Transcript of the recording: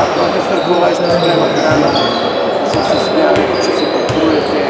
a profesor Gulaš na prema hrana, sam se smijali, će se potrujete,